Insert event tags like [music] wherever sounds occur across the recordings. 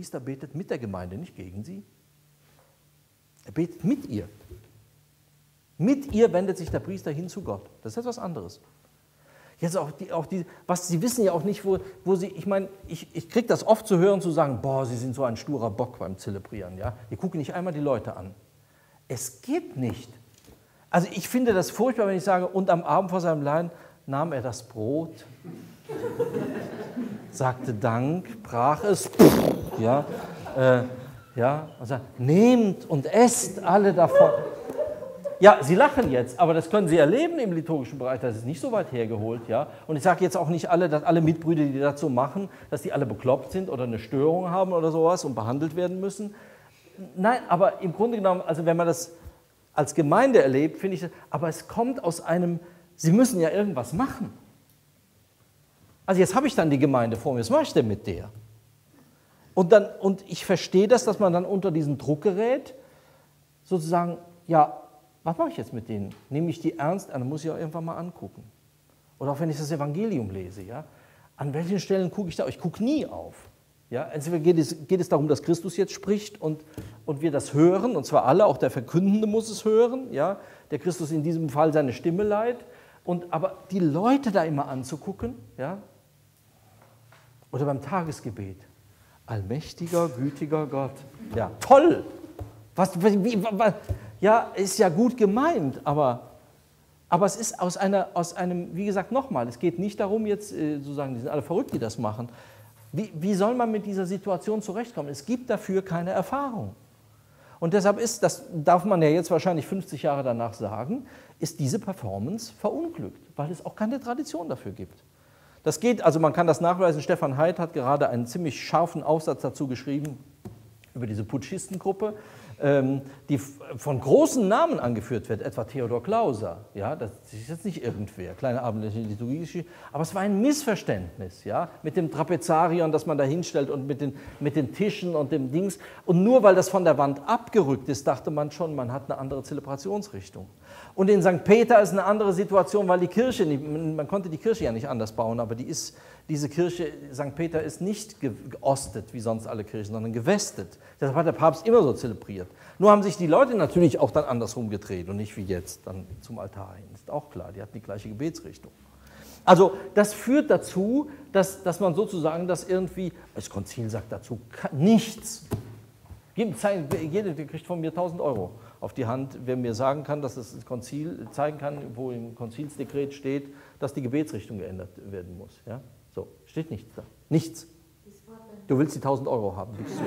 Der Priester betet mit der Gemeinde, nicht gegen sie. Er betet mit ihr. Mit ihr wendet sich der Priester hin zu Gott. Das ist etwas anderes. Jetzt auch die, auch die was Sie wissen ja auch nicht, wo, wo Sie, ich meine, ich, ich kriege das oft zu hören, zu sagen, boah, Sie sind so ein sturer Bock beim Zelebrieren. Ja? Die gucken nicht einmal die Leute an. Es geht nicht. Also ich finde das furchtbar, wenn ich sage, und am Abend vor seinem Leiden nahm er das Brot, sagte Dank, brach es, ja, äh, ja, und sagt, nehmt und esst alle davon. Ja, Sie lachen jetzt, aber das können Sie erleben im liturgischen Bereich, das ist nicht so weit hergeholt. Ja? Und ich sage jetzt auch nicht alle, dass alle Mitbrüder, die das so machen, dass die alle bekloppt sind oder eine Störung haben oder sowas und behandelt werden müssen. Nein, aber im Grunde genommen, also wenn man das als Gemeinde erlebt, finde ich, aber es kommt aus einem, Sie müssen ja irgendwas machen. Also jetzt habe ich dann die Gemeinde vor mir, was mache ich denn mit der? Und, dann, und ich verstehe das, dass man dann unter diesen Druck gerät, sozusagen, ja, was mache ich jetzt mit denen? Nehme ich die ernst? Dann muss ich auch irgendwann mal angucken. Oder auch wenn ich das Evangelium lese, ja? An welchen Stellen gucke ich da? Ich gucke nie auf. Ja? Entweder geht es, geht es darum, dass Christus jetzt spricht und, und wir das hören, und zwar alle, auch der Verkündende muss es hören, ja? der Christus in diesem Fall seine Stimme leiht. Und, aber die Leute da immer anzugucken, ja? Oder beim Tagesgebet, allmächtiger, gütiger Gott, ja, toll! Was, wie, was, ja, ist ja gut gemeint, aber, aber es ist aus, einer, aus einem, wie gesagt, nochmal, es geht nicht darum, jetzt äh, sozusagen, die sind alle verrückt, die das machen. Wie, wie soll man mit dieser Situation zurechtkommen? Es gibt dafür keine Erfahrung. Und deshalb ist, das darf man ja jetzt wahrscheinlich 50 Jahre danach sagen, ist diese Performance verunglückt, weil es auch keine Tradition dafür gibt. Das geht, also man kann das nachweisen, Stefan Heid hat gerade einen ziemlich scharfen Aufsatz dazu geschrieben, über diese Putschistengruppe. Ähm, die von großen Namen angeführt wird, etwa Theodor Klauser. Ja, das ist jetzt nicht irgendwer, kleine abendliche Liturgie, aber es war ein Missverständnis ja, mit dem Trapezarion, das man da hinstellt und mit den, mit den Tischen und dem Dings. Und nur weil das von der Wand abgerückt ist, dachte man schon, man hat eine andere Zelebrationsrichtung. Und in St. Peter ist eine andere Situation, weil die Kirche, man konnte die Kirche ja nicht anders bauen, aber die ist diese Kirche, St. Peter, ist nicht geostet wie sonst alle Kirchen, sondern gewestet. Das hat der Papst immer so zelebriert. Nur haben sich die Leute natürlich auch dann andersrum gedreht und nicht wie jetzt dann zum Altar hin. Ist auch klar, die hatten die gleiche Gebetsrichtung. Also das führt dazu, dass, dass man sozusagen das irgendwie, das Konzil sagt dazu nichts. Jeder kriegt von mir 1000 Euro auf die Hand, wer mir sagen kann, dass das Konzil zeigen kann, wo im Konzilsdekret steht, dass die Gebetsrichtung geändert werden muss. Ja? So, steht nichts da. Nichts. Du willst die 1000 Euro haben, gibst du.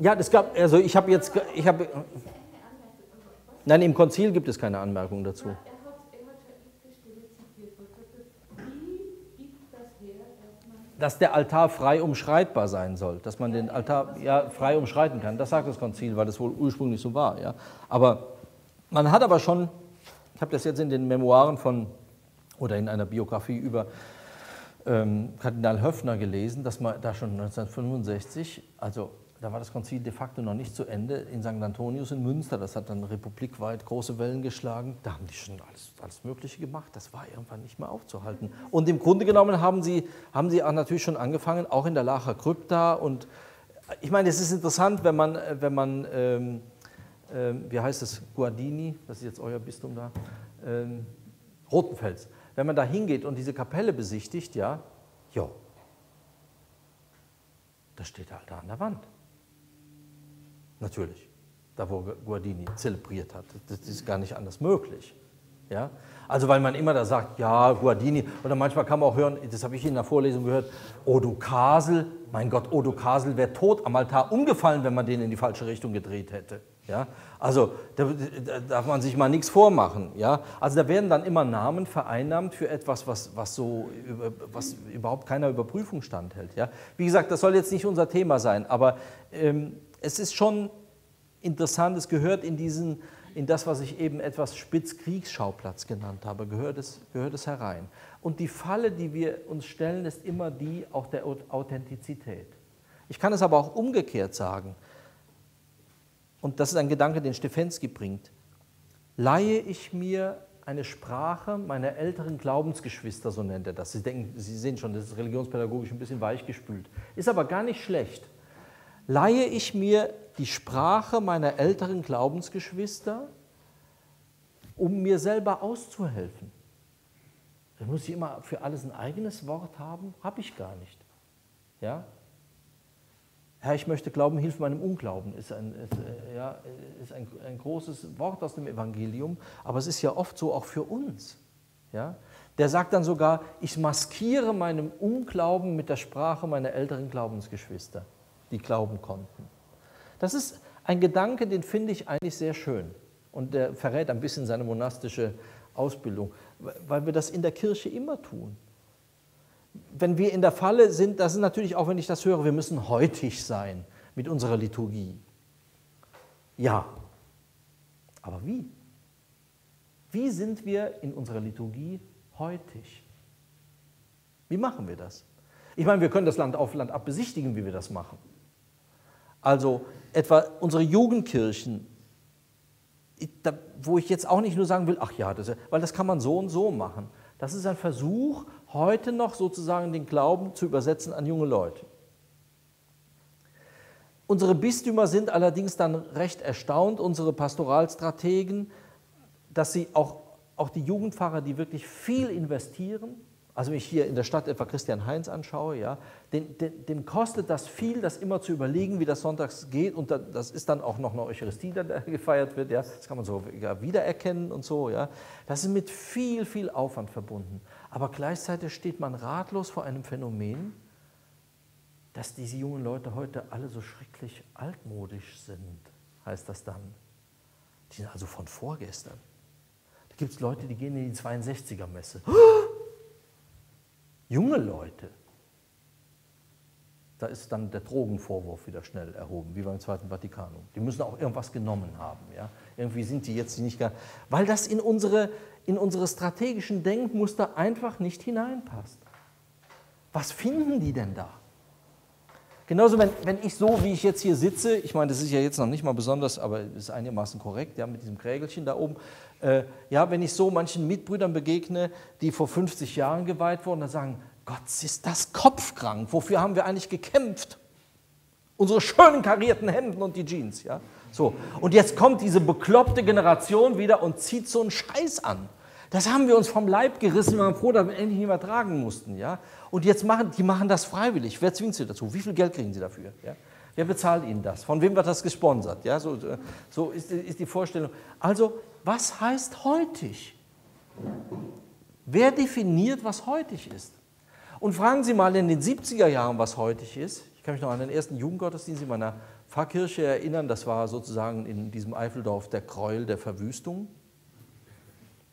Ja, das gab, also ich habe jetzt, ich habe, nein, im Konzil gibt es keine Anmerkung dazu. dass der Altar frei umschreitbar sein soll, dass man den Altar ja, frei umschreiten kann. Das sagt das Konzil, weil das wohl ursprünglich so war. Ja. Aber man hat aber schon, ich habe das jetzt in den Memoiren von oder in einer Biografie über ähm, Kardinal Höffner gelesen, dass man da schon 1965, also da war das Konzil de facto noch nicht zu Ende in St. Antonius in Münster. Das hat dann republikweit große Wellen geschlagen. Da haben die schon alles, alles Mögliche gemacht. Das war irgendwann nicht mehr aufzuhalten. Und im Grunde genommen haben sie, haben sie auch natürlich schon angefangen, auch in der Lacher Krypta. Und ich meine, es ist interessant, wenn man, wenn man ähm, ähm, wie heißt es, Guardini, das ist jetzt euer Bistum da, ähm, Rotenfels. Wenn man da hingeht und diese Kapelle besichtigt, ja, jo, da steht der Altar an der Wand. Natürlich, da wo Guardini zelebriert hat. Das ist gar nicht anders möglich. Ja? Also weil man immer da sagt, ja, Guardini, oder manchmal kann man auch hören, das habe ich in der Vorlesung gehört, Odo Kasel, mein Gott, Odo Kasel wäre tot am Altar umgefallen, wenn man den in die falsche Richtung gedreht hätte. Ja? Also da, da darf man sich mal nichts vormachen. Ja? Also da werden dann immer Namen vereinnahmt für etwas, was, was, so, was überhaupt keiner Überprüfung standhält. Ja? Wie gesagt, das soll jetzt nicht unser Thema sein, aber ähm, es ist schon interessant, es gehört in, diesen, in das, was ich eben etwas Spitzkriegsschauplatz genannt habe, gehört es, gehört es herein. Und die Falle, die wir uns stellen, ist immer die auch der Authentizität. Ich kann es aber auch umgekehrt sagen. Und das ist ein Gedanke, den Stefensky bringt. Leihe ich mir eine Sprache meiner älteren Glaubensgeschwister, so nennt er das. Sie, denken, Sie sehen schon, das ist religionspädagogisch ein bisschen weichgespült. Ist aber gar nicht schlecht. Leihe ich mir die Sprache meiner älteren Glaubensgeschwister, um mir selber auszuhelfen. Da muss ich immer für alles ein eigenes Wort haben? Habe ich gar nicht. Ja? Herr, ich möchte glauben, hilf meinem Unglauben, ist, ein, ist, äh, ja, ist ein, ein, großes Wort aus dem Evangelium, aber es ist ja oft so auch für uns. Ja? Der sagt dann sogar, ich maskiere meinem Unglauben mit der Sprache meiner älteren Glaubensgeschwister, die glauben konnten. Das ist ein Gedanke, den finde ich eigentlich sehr schön und der verrät ein bisschen seine monastische Ausbildung, weil wir das in der Kirche immer tun wenn wir in der Falle sind, das ist natürlich auch, wenn ich das höre, wir müssen heutig sein mit unserer Liturgie. Ja, aber wie? Wie sind wir in unserer Liturgie heutig? Wie machen wir das? Ich meine, wir können das Land auf Land ab besichtigen, wie wir das machen. Also etwa unsere Jugendkirchen, wo ich jetzt auch nicht nur sagen will, ach ja, das, weil das kann man so und so machen. Das ist ein Versuch, heute noch sozusagen den Glauben zu übersetzen an junge Leute. Unsere Bistümer sind allerdings dann recht erstaunt, unsere Pastoralstrategen, dass sie auch, auch die Jugendpfarrer, die wirklich viel investieren, also wenn ich hier in der Stadt etwa Christian Heinz anschaue, ja, dem, dem, dem, kostet das viel, das immer zu überlegen, wie das sonntags geht. Und das ist dann auch noch eine Eucharistie, die [laughs] gefeiert wird. Ja. Das kann man so wiedererkennen und so. Ja. Das ist mit viel, viel Aufwand verbunden. Aber gleichzeitig steht man ratlos vor einem Phänomen, dass diese jungen Leute heute alle so schrecklich altmodisch sind, heißt das dann. Die sind also von vorgestern. Da gibt es Leute, die gehen in die 62er-Messe. Junge Leute, da ist dann der Drogenvorwurf wieder schnell erhoben, wie beim Zweiten Vatikanum. Die müssen auch irgendwas genommen haben. Ja? Irgendwie sind die jetzt nicht gar. Weil das in unsere, in unsere strategischen Denkmuster einfach nicht hineinpasst. Was finden die denn da? Genauso, wenn, wenn ich so, wie ich jetzt hier sitze, ich meine, das ist ja jetzt noch nicht mal besonders, aber ist einigermaßen korrekt, ja, mit diesem Krägelchen da oben, äh, ja, wenn ich so manchen Mitbrüdern begegne, die vor 50 Jahren geweiht wurden, dann sagen, Gott, ist das kopfkrank, wofür haben wir eigentlich gekämpft? Unsere schönen karierten Hemden und die Jeans, ja. So, und jetzt kommt diese bekloppte Generation wieder und zieht so einen Scheiß an. Das haben wir uns vom Leib gerissen, wir waren froh, dass wir endlich nicht mehr tragen mussten. Ja? Und jetzt machen die machen das freiwillig. Wer zwingt sie dazu? Wie viel Geld kriegen sie dafür? Ja? Wer bezahlt ihnen das? Von wem wird das gesponsert? Ja, so, so ist, ist die Vorstellung. Also, was heißt heutig? Wer definiert, was heutig ist? Und fragen Sie mal in den 70er Jahren, was heutig ist. Ich kann mich noch an den ersten Jugendgottesdienst in meiner Pfarrkirche erinnern. Das war sozusagen in diesem Eifeldorf der Gräuel der Verwüstung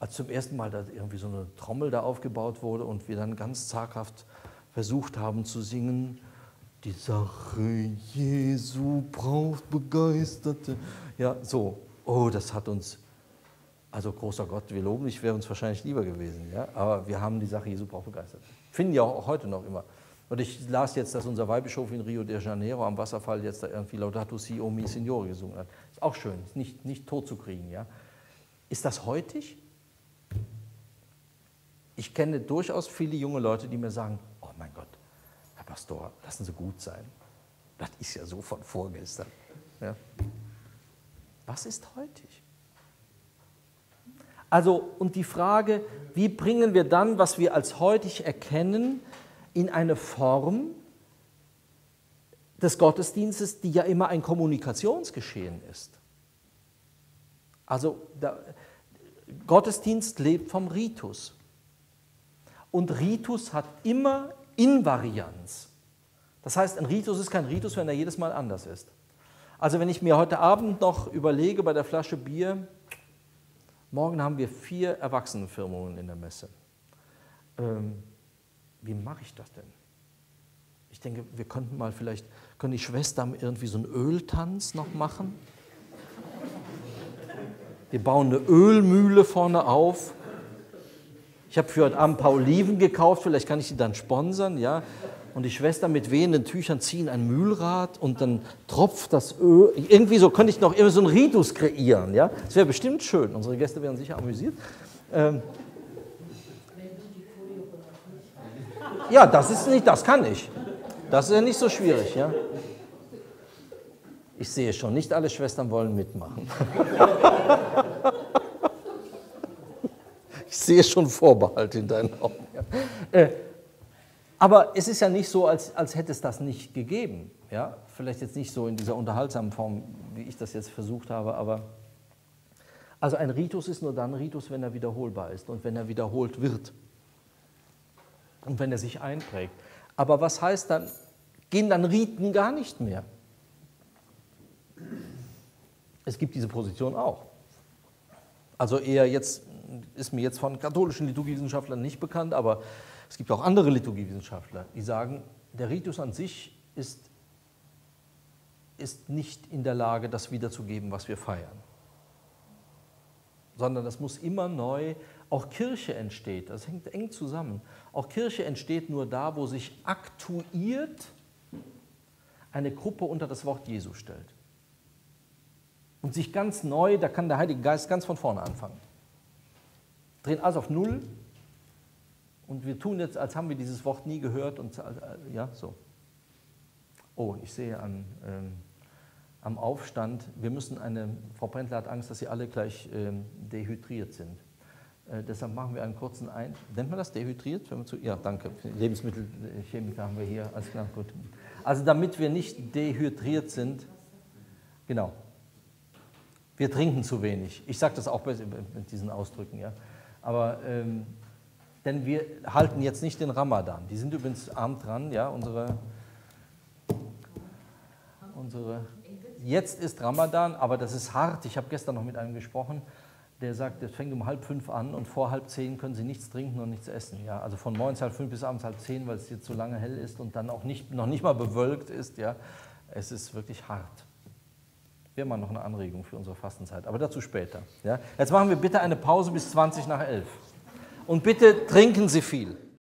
als zum ersten Mal da irgendwie so eine Trommel da aufgebaut wurde und wir dann ganz zaghaft versucht haben zu singen, die Sache Jesu braucht Begeisterte. Ja, so. Oh, das hat uns, also großer Gott, wir loben dich, wäre uns wahrscheinlich lieber gewesen. Ja? Aber wir haben die Sache Jesu braucht begeistert. Finden ja auch heute noch immer. Und ich las jetzt, dass unser Weihbischof in Rio de Janeiro am Wasserfall jetzt da irgendwie Laudato Si o mi Signore gesungen hat. Ist auch schön, ist nicht, nicht tot zu kriegen. Ja? Ist das heutig? Ich kenne durchaus viele junge Leute, die mir sagen, oh mein Gott, Herr Pastor, lassen Sie gut sein. Das ist ja so von vorgestern. Ja. Was ist heutig? Also, und die Frage, wie bringen wir dann, was wir als heutig erkennen, in eine Form des Gottesdienstes, die ja immer ein Kommunikationsgeschehen ist. Also, der Gottesdienst lebt vom Ritus. Und Ritus hat immer Invarianz. Das heißt, ein Ritus ist kein Ritus, wenn er jedes Mal anders ist. Also wenn ich mir heute Abend noch überlege bei der Flasche Bier, morgen haben wir vier Erwachsenenfirmungen in der Messe. Ähm, wie mache ich das denn? Ich denke, wir könnten mal vielleicht, können die Schwestern irgendwie so einen Öltanz noch machen? Wir bauen eine Ölmühle vorne auf ich habe für heute Abend ein paar Oliven gekauft, vielleicht kann ich die dann sponsern, ja. und die Schwestern mit wehenden Tüchern ziehen ein Mühlrad und dann tropft das Öl. Irgendwie so könnte ich noch immer so einen Ritus kreieren. Ja? Das wäre bestimmt schön. Unsere Gäste wären sicher amüsiert. Ähm ja, das ist nicht, das kann ich. Das ist ja nicht so schwierig. Ja? Ich sehe schon, nicht alle Schwestern wollen mitmachen. [laughs] ich sehe schon Vorbehalt in deinen Augen. Äh, aber es ist ja nicht so, als, als hätte es das nicht gegeben. Ja? Vielleicht jetzt nicht so in dieser unterhaltsamen Form, wie ich das jetzt versucht habe, aber also ein Ritus ist nur dann Ritus, wenn er wiederholbar ist und wenn er wiederholt wird und wenn er sich einprägt. Aber was heißt dann, gehen dann Riten gar nicht mehr? Es gibt diese Position auch. Also eher jetzt, ist mir jetzt von katholischen Liturgiewissenschaftlern nicht bekannt, aber es gibt auch andere Liturgiewissenschaftler, die sagen, der Ritus an sich ist, ist nicht in der Lage, das wiederzugeben, was wir feiern. Sondern das muss immer neu, auch Kirche entsteht, das hängt eng zusammen. Auch Kirche entsteht nur da, wo sich aktuiert eine Gruppe unter das Wort Jesu stellt. Und sich ganz neu, da kann der Heilige Geist ganz von vorne anfangen. Drehen alles auf Null und wir tun jetzt, als haben wir dieses Wort nie gehört und äh, ja, so. Oh, ich sehe an, ähm, am Aufstand, wir müssen eine, Frau Brendler hat Angst, dass sie alle gleich ähm, dehydriert sind. Äh, deshalb machen wir einen kurzen Ein. Nennt man das dehydriert? Wenn man zu, ja, danke. Lebensmittelchemiker haben wir hier. Alles klar, gut. Also damit wir nicht dehydriert sind, genau. Wir trinken zu wenig. Ich sage das auch mit diesen Ausdrücken, ja. Aber ähm, denn wir halten jetzt nicht den Ramadan. Die sind übrigens arm dran, ja, unsere, unsere. Jetzt ist Ramadan, aber das ist hart. Ich habe gestern noch mit einem gesprochen, der sagt, es fängt um halb fünf an und vor halb zehn können Sie nichts trinken und nichts essen. Ja? Also von morgens halb fünf bis abends halb zehn, weil es jetzt so lange hell ist und dann auch nicht, noch nicht mal bewölkt ist. Ja? Es ist wirklich hart. Wäre mal noch eine Anregung für unsere Fastenzeit, aber dazu später. Ja? Jetzt machen wir bitte eine Pause bis 20 nach elf. Und bitte trinken Sie viel.